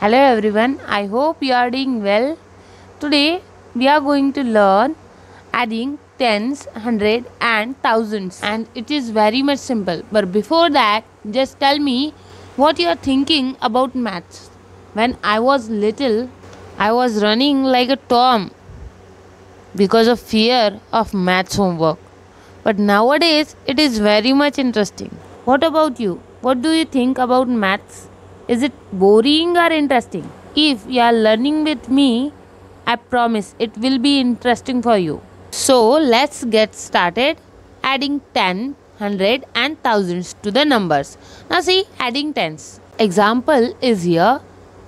Hello everyone, I hope you are doing well. Today we are going to learn adding tens, hundred and thousands and it is very much simple. But before that, just tell me what you are thinking about maths. When I was little, I was running like a tom because of fear of maths homework. But nowadays it is very much interesting. What about you? What do you think about maths? Is it boring or interesting? If you are learning with me, I promise it will be interesting for you. So let's get started adding 10, 100 and thousands to the numbers. Now see adding tens. Example is here.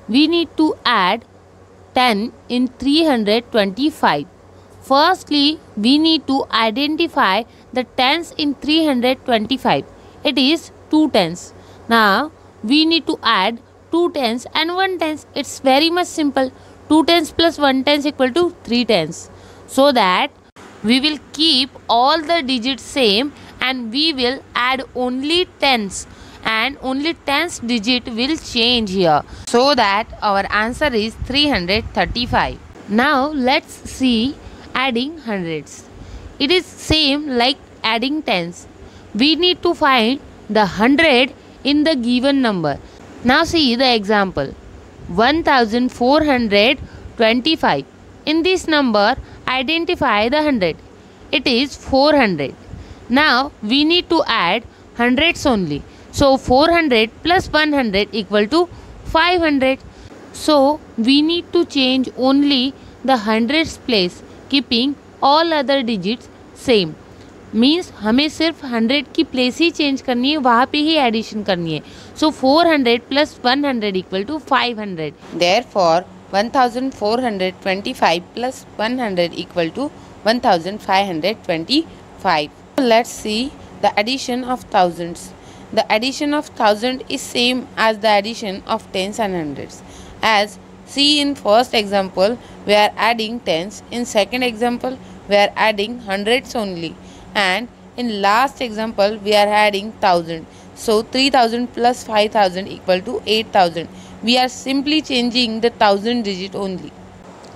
We need to add 10 in 325. Firstly, we need to identify the tens in 325. It is 2 tens. Now, we need to add 2 tens and 1 tens. It's very much simple. 2 tens plus 1 tens equal to 3 tens. So that we will keep all the digits same and we will add only tens and only tens digit will change here so that our answer is 335 now let's see adding hundreds it is same like adding tens we need to find the hundred in the given number. Now see the example. 1425 in this number identify the hundred. It is 400 now we need to add hundreds only. So 400 plus 100 equal to 500. So we need to change only the hundreds place keeping all other digits same. Means हमें सिर्फ़ 100 की place ही change करनी है, वहाँ पे ही addition करनी है। So four hundred plus one hundred equal to five hundred therefore one thousand four hundred twenty five plus one hundred equal to one thousand five hundred twenty five let's see the addition of thousands the addition of thousand is same as the addition of tens and hundred as see in first example we are adding tens in second example we are adding hundreds only and in last example we are adding thousand. So 3000 plus 5000 equal to 8000. We are simply changing the thousand digit only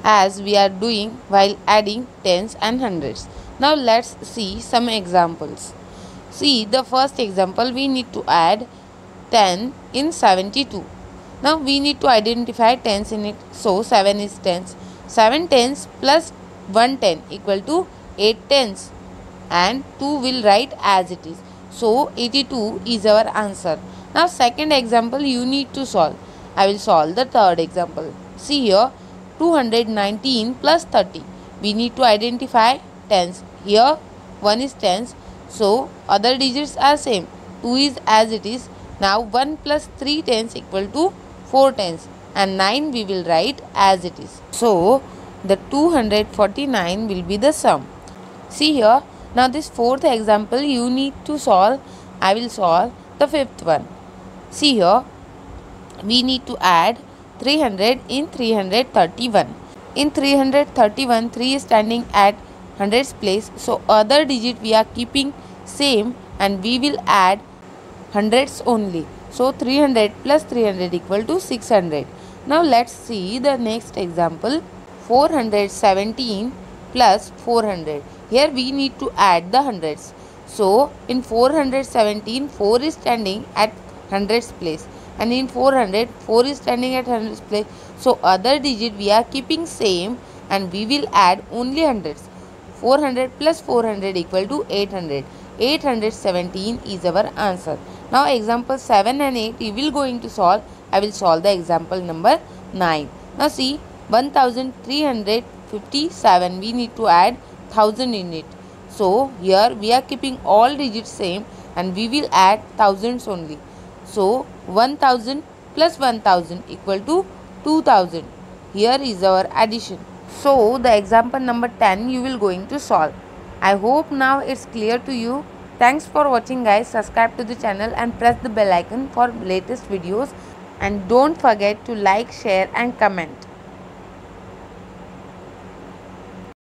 as we are doing while adding tens and hundreds. Now let's see some examples. See the first example we need to add 10 in 72. Now we need to identify tens in it. So 7 is tens. 7 tens plus 1 10 equal to 8 tens and 2 will write as it is. So 82 is our answer. Now second example you need to solve. I will solve the third example. See here 219 plus 30. We need to identify tens. Here 1 is tens so other digits are same. 2 is as it is. Now 1 plus 3 tens equal to 4 tens and 9 we will write as it is. So the 249 will be the sum. See here. Now this fourth example you need to solve. I will solve the fifth one. See here. We need to add 300 in 331. In 331 3 is standing at hundreds place so other digit we are keeping same and we will add hundreds only so 300 plus 300 equal to 600 now let's see the next example 417 plus 400 here we need to add the hundreds so in 417 4 is standing at hundreds place and in 400 4 is standing at hundreds place so other digit we are keeping same and we will add only hundreds 400 plus 400 equal to 800. 817 is our answer. Now example 7 and 8 we will going to solve. I will solve the example number 9. Now see 1357 we need to add 1000 in it. So here we are keeping all digits same and we will add thousands only. So 1000 plus 1000 equal to 2000. Here is our addition. So the example number 10 you will going to solve. I hope now it's clear to you. Thanks for watching guys. Subscribe to the channel and press the bell icon for latest videos. And don't forget to like, share and comment.